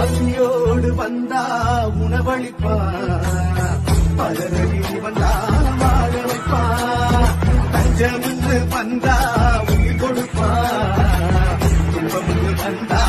பசியோடு வந்தா உணவளிப்பான் பலரடி வந்தா வாழ வைப்பான் தஞ்சம் வந்தா உயிர் கொடுப்பான் துன்பம் வந்தா